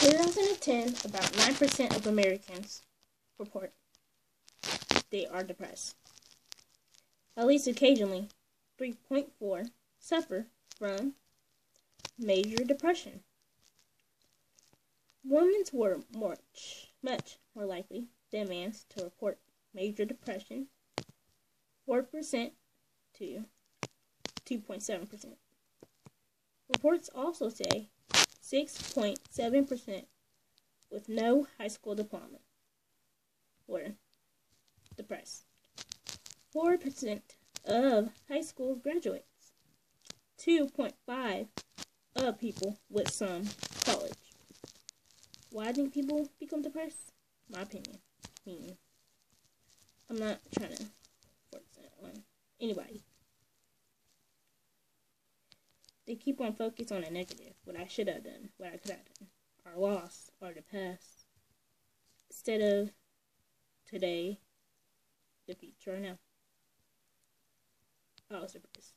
2010, about 9% of Americans report they are depressed. At least occasionally, 3.4 suffer from major depression. Women were much, much more likely than men to report major depression, 4% to 2.7%. Reports also say 6.7% with no high school diploma were depressed. 4% of high school graduates. 2.5 of people with some college. Why do people become depressed? My opinion. Hmm. I'm not trying to force that on anybody. They keep on focus on the negative, what I should have done, what I could have done, our loss, or the past, instead of today, the future, now. I was depressed.